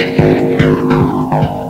Oh,